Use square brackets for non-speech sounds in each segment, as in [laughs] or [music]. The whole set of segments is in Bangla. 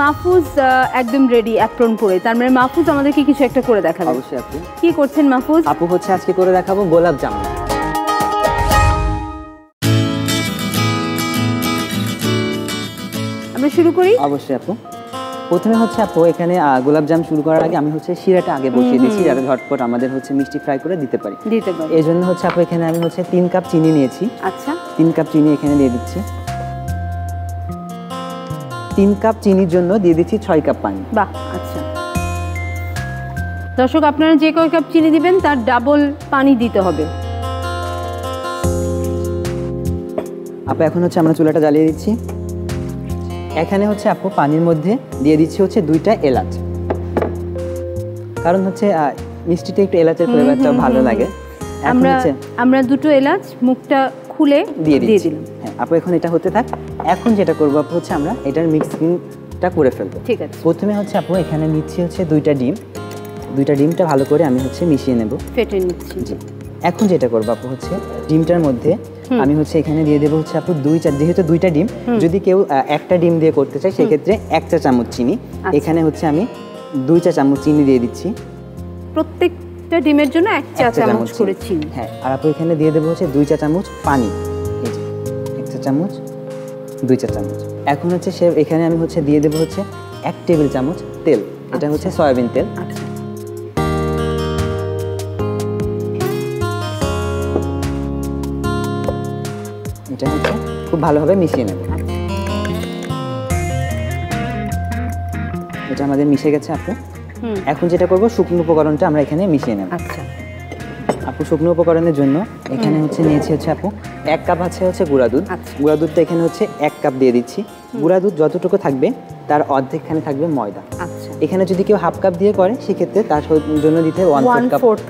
মাহফুজ একদম রেডি অ্যাপ্রন পরে। তার মানে মাহফুজ আমাদেরকে কিছু একটা করে দেখাবে। অবশ্যই আপু কি করছেন মাহফুজ? আপু হচ্ছে আজকে করে দেখাবো গোলাপ জামুন। আমরা শুরু করি? অবশ্যই আপু। প্রথমে হচ্ছে আপু এখানে গোলাপ জাম শুরু করার আগে আমি হচ্ছে শিরাটা আগে বসিয়ে দিচ্ছি যাতে ঝটপট আমাদের হচ্ছে মিষ্টি ফ্রাই করে দিতে পারি। দিতে পারি। এই জন্য হচ্ছে আপু এখানে আমি হচ্ছে তিন কাপ চিনি নিয়েছি। আচ্ছা। তিন কাপ চিনি এখানে দিয়ে দিচ্ছি। তিন কাপ চিনির জন্য দিয়ে দিচ্ছি ছয় কাপ পানি। বাহ আচ্ছা। দর্শক আপনারা যে কয় কাপ চিনি দিবেন তার ডাবল পানি দিতে হবে। আপু এখন হচ্ছে আমরা চুলাটা জ্বালিয়ে দিচ্ছি। এখানে হচ্ছে আপু পানির মধ্যে দিয়ে দিচ্ছি হচ্ছে দুইটা এলাচ। কারণ হচ্ছে মিষ্টিতে একটু এলাচের ফ্লেভারটা ভালো লাগে। আমরা আমরা দুটো এলাচ মুখটা খুলে দিয়ে দিয়ে দিচ্ছি। দিলাম। হ্যাঁ আপু এখন এটা হতে থাক। এখন যেটা করব আপু হচ্ছে আমরা এটার মিক্সিংটা করে ফেলব। ঠিক আছে। প্রথমে হচ্ছে আপু এখানে নিচ্ছি হচ্ছে দুইটা ডিম। দুইটা ডিমটা ভালো করে আমি হচ্ছে মিশিয়ে নেব। ফেটে নিচ্ছি। জি। এখন যেটা করব আপু হচ্ছে ডিমটার মধ্যে আমি হচ্ছে এখানে দিয়ে দেবো হচ্ছে আপু দুই চা যেহেতু দুইটা ডিম যদি কেউ একটা ডিম দিয়ে করতে চায় সেক্ষেত্রে এক চা চামচ চিনি। আচ্ছা। এখানে হচ্ছে আমি দুই চা চামচ চিনি দিয়ে দিচ্ছি। প্রত্যেকটা ডিমের জন্য এক চা চামচ চিনি। করে চিনি। হ্যাঁ আর আপু এখানে দিয়ে দেবো হচ্ছে দুই চা চামচ পানি। এই যে এক চা চামচ দুই চা চামচ। এখন হচ্ছে সে এখানে আমি হচ্ছে দিয়ে দেবো হচ্ছে এক টেবিল চামচ তেল। এটা হচ্ছে সয়াবিন তেল। আচ্ছা। এটা হচ্ছে খুব ভালোভাবে মিশিয়ে নেব। এটা আমাদের মিশে গেছে আপু। এখন যেটা করব শুকনো উপকরণটা আমরা এখানে মিশিয়ে নেব। আচ্ছা। আপু শুকনো উপকরণের জন্য এখানে হচ্ছে নিয়েছি হচ্ছে আপু এক কাপ আছে হচ্ছে গুঁড়া দুধ। আচ্ছা। গুঁড়া দুধটা এখানে হচ্ছে এক কাপ দিয়ে দিচ্ছি। গুঁড়া দুধ যতটুকু থাকবে তার অর্ধেকখানে থাকবে ময়দা। আচ্ছা। এখানে যদি কেউ হাফ কাপ দিয়ে করে সেক্ষেত্রে তার জন্য দিতে ওয়ান One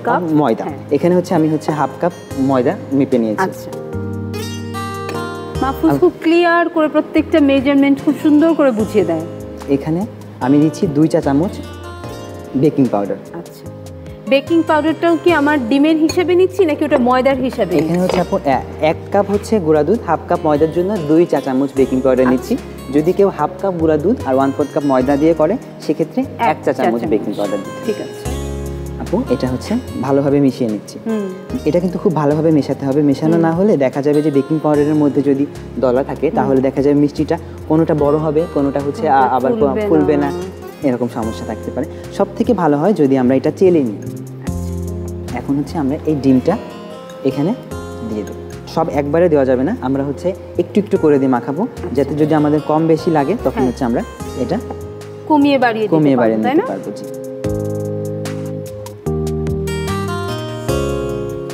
কাপ ময়দা। হ্যাঁ। এখানে হচ্ছে আমি হচ্ছে হাফ কাপ ময়দা মেপে নিয়েছি। আচ্ছা। মাহফুজ খুব ক্লিয়ার করে প্রত্যেকটা মেজারমেন্ট খুব সুন্দর করে বুঝিয়ে দেয়। এখানে আমি দিচ্ছি দুই চা চামচ বেকিং পাউডার বেকিং পাউডারটাও কি আমার ডিমের হিসেবে নিচ্ছি নাকি ওটা ময়দার হিসাবে এখানে হচ্ছে আপু এক কাপ হচ্ছে গুঁড়া দুধ হাফ কাপ ময়দার জন্য দুই চা চামচ বেকিং পাউডার নিচ্ছি। যদি কেউ হাফ কাপ গুঁড়া দুধ আর ওয়ান ফোর্থ কাপ ময়দা দিয়ে করে সেক্ষেত্রে এক চা চামচ বেকিং পাউডার ঠিক আছে। আপু এটা হচ্ছে ভালোভাবে মিশিয়ে নিচ্ছি। এটা কিন্তু খুব ভালোভাবে মেশাতে হবে। মেশানো না হলে দেখা যাবে যে বেকিং পাউডারের মধ্যে যদি দলা থাকে তাহলে দেখা যাবে মিষ্টিটা কোনোটা বড় হবে কোনোটা হচ্ছে আবার ফুলবে। না। এরকম সমস্যা থাকতে পারে। সব থেকে ভালো হয় যদি আমরা এটা চেলে নিই। এখন হচ্ছে আমরা এই ডিমটা এখানে দিয়ে দেবো। সব একবারে দেওয়া যাবে না আমরা হচ্ছে একটু একটু করে দিয়ে মাখাবো যাতে যদি আমাদের কম বেশি লাগে তখন হ্যাঁ। হচ্ছে আমরা এটা কমিয়ে বাড়িয়ে কমিয়ে বাড়িয়ে তাই নিতে না? পারব জি।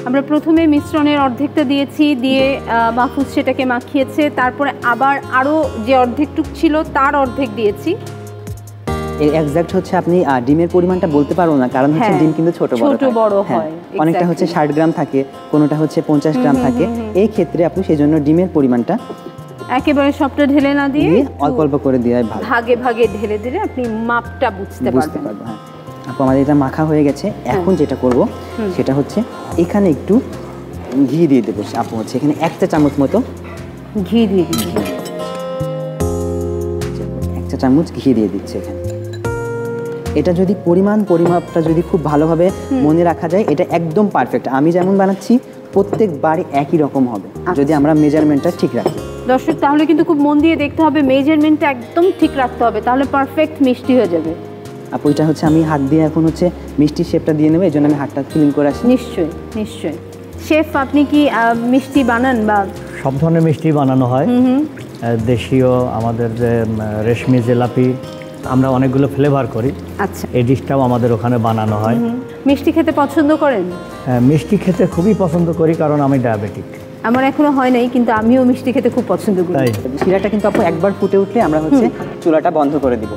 আমরা প্রথমে মিশ্রণের অর্ধেকটা দিয়েছি দিয়ে মাহফুজ সেটাকে মাখিয়েছে তারপরে আবার আরও যে অর্ধেকটুক ছিল তার অর্ধেক দিয়েছি। এর এক্সাক্ট হচ্ছে আপনি ডিমের পরিমাণটা বলতে পারব না কারণ হচ্ছে হ্যাঁ, ডিম কিন্তু ছোট বড় ছোট বড় হ্যাঁ, হয়, অনেকটা হচ্ছে exactly. ষাট গ্রাম থাকে কোনোটা হচ্ছে পঞ্চাশ গ্রাম থাকে। এই ক্ষেত্রে আপনি সেই জন্য ডিমের পরিমাণটা একেবারে সবটা ঢেলে না দিয়ে অল্প অল্প করে দেওয়াই ভালো। ভাগে ভাগে ঢেলে দিলে আপনি মাপটা বুঝতে পারবেন। হ্যাঁ। আপু আমাদের এটা মাখা হয়ে গেছে। এখন যেটা করব সেটা হচ্ছে এখানে একটু ঘি দিয়ে দেবো আপু হচ্ছে এখানে একটা চামচ মতো ঘি দিয়ে দিচ্ছি। একটা চামচ ঘি দিয়ে দিচ্ছে এখানে। এটা যদি পরিমাণ পরিমাপটা যদি খুব ভালোভাবে মনে রাখা যায় এটা একদম পারফেক্ট আমি যেমন বানাচ্ছি প্রত্যেকবারই একই রকম হবে যদি আমরা মেজারমেন্টটা ঠিক রাখি। দর্শক তাহলে কিন্তু খুব মন দিয়ে দেখতে হবে মেজারমেন্টটা একদম ঠিক রাখতে হবে তাহলে পারফেক্ট মিষ্টি হয়ে যাবে। আপু এটা হচ্ছে আমি হাত দিয়ে এখন হচ্ছে মিষ্টি শেপটা দিয়ে নেব এই জন্য আমি হাতটা ক্লিন করে আসি। নিশ্চয়ই নিশ্চয়ই। শেফ আপনি কি মিষ্টি বানান বা? সব ধরনের মিষ্টি বানানো হয়। দেশীয় আমাদের যে রেশমি জিলাপি আমরা অনেকগুলো ফ্লেভার করি। আচ্ছা। এই ডিশটাও আমাদের ওখানে বানানো হয়। মিষ্টি খেতে পছন্দ করেন? আহ, মিষ্টি খেতে খুবই পছন্দ করি কারণ আমি ডায়াবেটিক আমার এখনও হয় নাই কিন্তু আমিও মিষ্টি খেতে খুব পছন্দ করি। তাই? শিরাটা কিন্তু আপু একবার ফুটে উঠলে আমরা হচ্ছে চুলাটা বন্ধ করে দিব।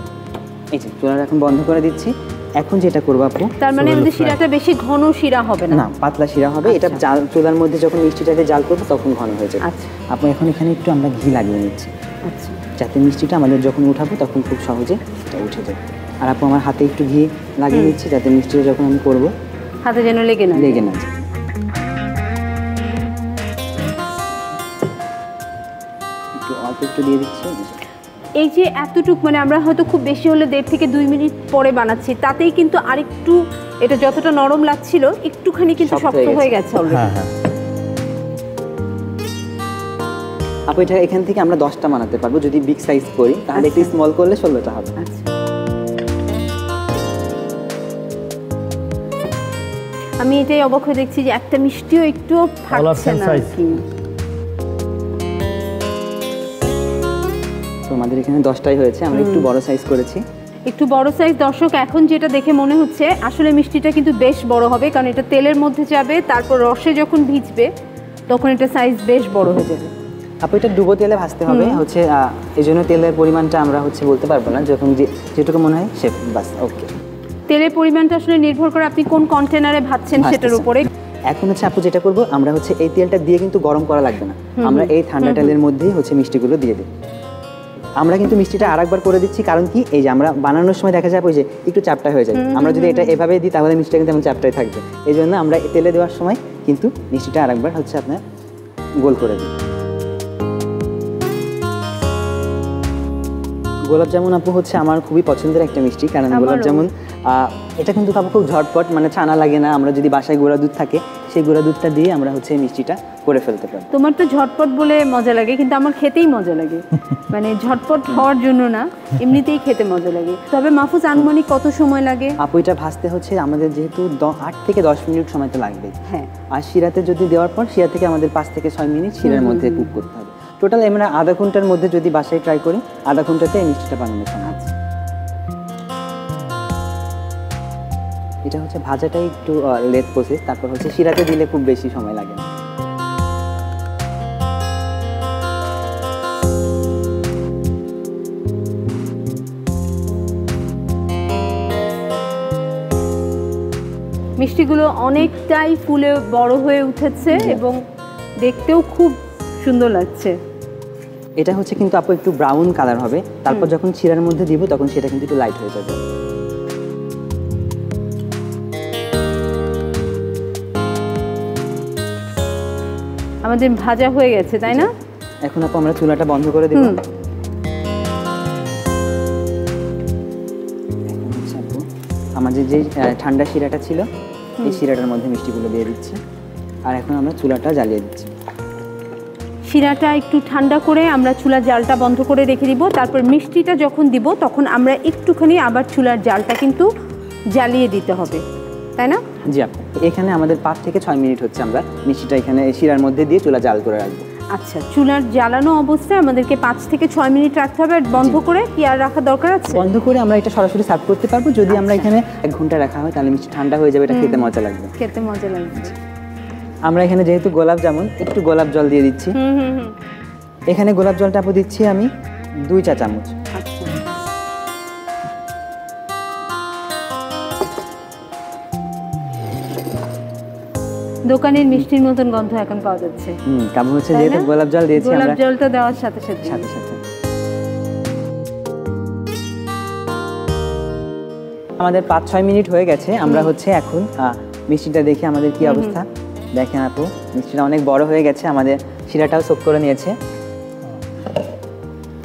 এই যে চুলাটা এখন বন্ধ করে দিচ্ছি। এখন যেটা করব আপু? তার মানে আমাদের শিরাটা বেশি ঘন শিরা হবে না? না পাতলা শিরা হবে। এটা জাল চুলার মধ্যে যখন মিষ্টিটাকে জাল করব তখন ঘন হয়ে যাবে। আচ্ছা। আপু এখন এখানে একটু আমরা ঘি লাগিয়ে নিচ্ছি। আচ্ছা। যাতে মিষ্টিটা আমাদের যখন উঠাবো তখন খুব সহজে এটা উঠে যাবে। আর আপু আমার হাতে একটু ঘি লাগিয়ে নিচ্ছি যাতে মিষ্টিটা যখন আমি করব হাতে যেন লেগে না লেগে না যায়। একটু অল্প একটু দিয়ে দিচ্ছি। এই যে এতটুক মানে আমরা হয়তো খুব বেশি হলে দেড় থেকে দুই মিনিট পরে বানাচ্ছি তাতেই কিন্তু আরেকটু এটা যতটা নরম লাগছিল একটুখানি কিন্তু শক্ত হয়ে হয়ে গেছে অলরেডি আপু এটা এখান থেকে আমরা দশটা বানাতে পারব যদি বিগ সাইজ করি তাহলে একটু আচ্ছা। স্মল করলে ষোলোটা হবে। আচ্ছা। আমি এটাই অবাক হয়ে দেখছি যে একটা মিষ্টিও একটুও ফাটছে না তো আমাদের এখানে দশটাই হয়েছে আমরা একটু বড় সাইজ করেছি। একটু বড় সাইজ দর্শক এখন যেটা দেখে মনে হচ্ছে আসলে মিষ্টিটা কিন্তু বেশ বড় হবে কারণ এটা তেলের মধ্যে যাবে তারপর রসে যখন ভিজবে তখন এটা সাইজ বেশ বড় হয়ে যাবে। আপু এটা ডুবো তেলে ভাজতে হবে হচ্ছে এই জন্য তেলের পরিমাণটা আমরা হচ্ছে বলতে পারব না যখন যেটুকু মনে হয় সে বাস ওকে তেলের পরিমাণটা আসলে নির্ভর করে আপনি কোন কন্টেনারে ভাজছেন সেটার উপরে। এখন হচ্ছে আপু যেটা করব আমরা হচ্ছে এই তেলটা দিয়ে কিন্তু গরম করা লাগবে না। আমরা এই ঠান্ডা তেলের মধ্যেই হচ্ছে মিষ্টিগুলো দিয়ে দিই আমরা কিন্তু মিষ্টিটা আরেকবার করে দিচ্ছি কারণ কি এই যে আমরা বানানোর সময় দেখা যাবে যে একটু চাপটা হয়ে যায়। আমরা যদি এটা এভাবে দিই তাহলে মিষ্টিটা কিন্তু তেমন চাপটাই থাকবে। এই জন্য আমরা তেলে দেওয়ার সময় কিন্তু মিষ্টিটা আরেকবার হচ্ছে আপনার গোল করে দিই। গোলাপ জামুন আপু হচ্ছে আমার খুবই পছন্দের একটা মিষ্টি কারণ গোলাপ জামুন এটা কিন্তু আপু খুব ঝটপট মানে ছানা লাগে না আমরা যদি বাসায় গুঁড়া দুধ থাকে সেই গুঁড়া দুধটা দিয়ে আমরা হচ্ছে এই মিষ্টিটা করে ফেলতে পারি। তোমার তো ঝটপট বলে মজা লাগে কিন্তু আমার খেতেই মজা লাগে। [laughs] মানে ঝটপট হওয়ার জন্য না এমনিতেই খেতে মজা লাগে। তবে মাহফুজ আনুমানিক কত সময় লাগে? আপু এটা ভাজতে হচ্ছে আমাদের যেহেতু আট থেকে দশ মিনিট সময় তো লাগবে হ্যাঁ। আর শিরাতে যদি দেওয়ার পর শিরা থেকে আমাদের পাঁচ থেকে ছয় মিনিট শিরার মধ্যে কুক করতে হবে। টোটাল আমরা আধা ঘণ্টার মধ্যে যদি বাসায় ট্রাই করি আধা ঘন্টাতে এই মিষ্টিটা বানানো সম্ভব এটা হচ্ছে ভাজাটাই একটু লেট প্রসেস তারপর হচ্ছে শিরাতে দিলে খুব বেশি সময় লাগে না। মিষ্টিগুলো অনেকটাই ফুলে বড় হয়ে উঠেছে এবং দেখতেও খুব সুন্দর লাগছে। এটা হচ্ছে কিন্তু আপু একটু ব্রাউন কালার হবে। তারপর যখন শিরার মধ্যে দিব তখন সেটা কিন্তু একটু লাইট হয়ে যাবে। আমাদের ভাজা হয়ে গেছে তাই না? এখন আপু আমরা চুলাটা বন্ধ করে দেব। আমাদের যে ঠান্ডা শিরাটা ছিল এই শিরাটার মধ্যে মিষ্টিগুলো দিয়ে দিচ্ছি। আর এখন আমরা চুলাটা জ্বালিয়ে দিচ্ছি। শিরাটা একটু ঠান্ডা করে আমরা চুলার জালটা বন্ধ করে রেখে দিব। তারপর মিষ্টিটা যখন দিব তখন আমরা একটুখানি আবার চুলার জালটা কিন্তু জ্বালিয়ে দিতে হবে। তাই না? জি আপু এখানে আমাদের পাঁচ থেকে ছয় মিনিট হচ্ছে আমরা মিষ্টিটা এখানে শিরার মধ্যে দিয়ে চুলা জাল করে রাখব। আচ্ছা চুলার জ্বালানো অবস্থায় আমাদেরকে পাঁচ থেকে ছয় মিনিট রাখতে হবে আর বন্ধ করে কি আর রাখা দরকার আছে? বন্ধ করে আমরা এটা সরাসরি সার্ভ করতে পারব। যদি আমরা এখানে এক ঘণ্টা রাখা হয় তাহলে মিষ্টি ঠান্ডা হয়ে যাবে এটা খেতে মজা লাগবে। খেতে মজা লাগবে। আমরা এখানে যেহেতু গোলাপ জামুন একটু গোলাপ জল দিয়ে দিচ্ছি। এখানে গোলাপ জলটা আপু দিচ্ছি আমি দুই চা চামচ। আচ্ছা। দোকানের মিষ্টির মতন গন্ধ এখন পাওয়া যাচ্ছে। হুম কারণ হচ্ছে যেহেতু গোলাপ জল দিয়েছি গোলাপ জলটা দেওয়ার সাথে সাথে। সাথে সাথে। আমাদের পাঁচ ছয় মিনিট হয়ে গেছে আমরা হচ্ছে এখন আহ, মিষ্টিটা দেখে আমাদের কি অবস্থা। দেখেন আপু মিষ্টিটা অনেক বড় হয়ে গেছে আমাদের শিরাটাও সোক করে নিয়েছে।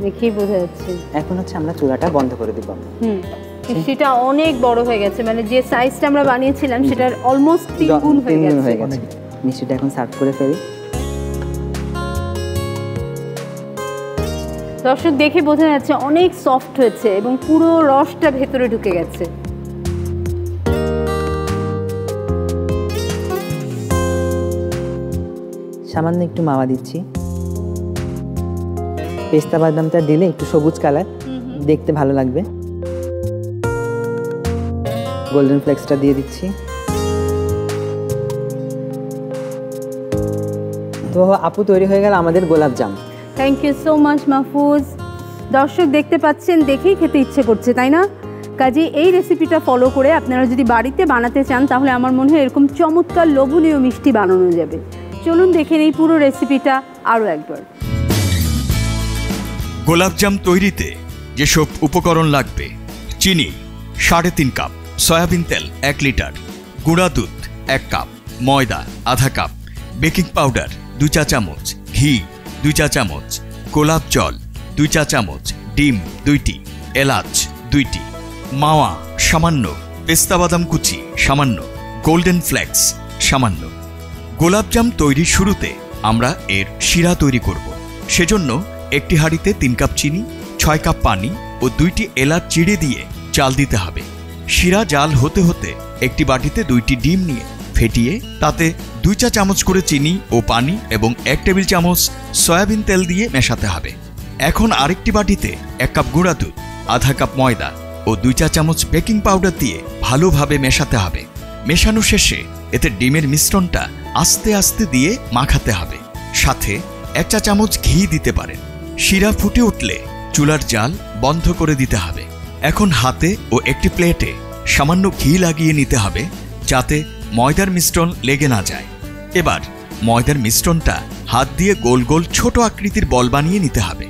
দেখি বোঝা যাচ্ছে। এখন হচ্ছে আমরা চুলাটা বন্ধ করে দিব। হুম মিষ্টিটা অনেক বড় হয়ে গেছে মানে যে সাইজটা আমরা বানিয়েছিলাম সেটার অলমোস্ট তিন গুণ হয়ে গেছে। হয়ে গেছে। মিষ্টিটা এখন সার্ভ করে ফেলি। দর্শক দেখে বোঝা যাচ্ছে অনেক সফট হয়েছে এবং পুরো রসটা ভেতরে ঢুকে গেছে। সামান্য একটু মাওয়া দিচ্ছি। পেস্তা বাদামটা দিলে একটু সবুজ কালার দেখতে ভালো লাগবে। গোল্ডেন ফ্লেক্সটা দিয়ে দিচ্ছি। তো আপু তৈরি হয়ে গেল আমাদের গোলাপ জাম। Thank you so much Mahfuz. দর্শক দেখতে পাচ্ছেন দেখেই খেতে ইচ্ছে করছে তাই না? কাজে এই রেসিপিটা ফলো করে আপনারা যদি বাড়িতে বানাতে চান তাহলে আমার মনে হয় এরকম চমৎকার লোভনীয় মিষ্টি বানানো যাবে। চলুন দেখে এই পুরো রেসিপিটা আরও একবার। গোলাপজাম তৈরিতে যেসব উপকরণ লাগবে, চিনি সাড়ে তিন কাপ, সয়াবিন তেল এক লিটার, গুঁড়া দুধ এক কাপ, ময়দা আধা কাপ, বেকিং পাউডার দু চা চামচ, ঘি দুই চা চামচ, গোলাপ জল দুই চা চামচ, ডিম দুইটি, এলাচ দুইটি, মাওয়া সামান্য, পেস্তা বাদাম কুচি সামান্য, গোল্ডেন ফ্লেক্স সামান্য। গোলাপজাম তৈরির শুরুতে আমরা এর শিরা তৈরি করব। সেজন্য একটি হাঁড়িতে তিন কাপ চিনি, ছয় কাপ পানি ও দুইটি এলাচ চিড়ে দিয়ে চাল দিতে হবে। শিরা জাল হতে হতে একটি বাটিতে দুইটি ডিম নিয়ে ফেটিয়ে তাতে দুই চা চামচ করে চিনি ও পানি এবং এক টেবিল চামচ সয়াবিন তেল দিয়ে মেশাতে হবে। এখন আরেকটি বাটিতে এক কাপ গুঁড়া দুধ, আধা কাপ ময়দা ও দুই চা চামচ বেকিং পাউডার দিয়ে ভালোভাবে মেশাতে হবে। মেশানো শেষে এতে ডিমের মিশ্রণটা আস্তে আস্তে দিয়ে মাখাতে হবে। সাথে এক চা চামচ ঘি দিতে পারেন। শিরা ফুটে উঠলে চুলার জাল বন্ধ করে দিতে হবে। এখন হাতে ও একটি প্লেটে সামান্য ঘি লাগিয়ে নিতে হবে যাতে ময়দার মিশ্রণ লেগে না যায়। এবার ময়দার মিশ্রণটা হাত দিয়ে গোল গোল ছোট আকৃতির বল বানিয়ে নিতে হবে।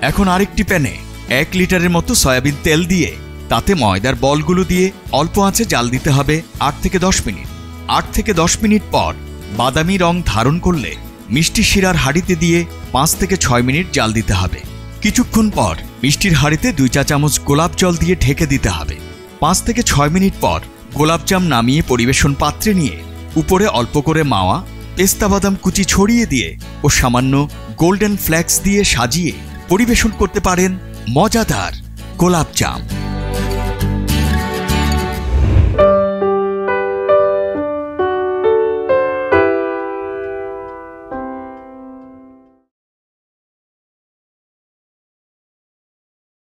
এখন আরেকটি প্যানে এক লিটারের মতো সয়াবিন তেল দিয়ে তাতে ময়দার বলগুলো দিয়ে অল্প আঁচে জাল দিতে হবে আট থেকে দশ মিনিট। আট থেকে দশ মিনিট পর বাদামি রং ধারণ করলে মিষ্টি শিরার হাঁড়িতে দিয়ে পাঁচ থেকে ছয় মিনিট জাল দিতে হবে। কিছুক্ষণ পর মিষ্টির হাঁড়িতে দুই চা চামচ গোলাপ জল দিয়ে ঢেকে দিতে হবে। পাঁচ থেকে ছয় মিনিট পর গোলাপজাম নামিয়ে পরিবেশন পাত্রে নিয়ে উপরে অল্প করে মাওয়া, পেস্তা বাদাম কুচি ছড়িয়ে দিয়ে ও সামান্য গোল্ডেন ফ্ল্যাক্স দিয়ে সাজিয়ে পরিবেশন করতে পারেন মজাদার গোলাপজাম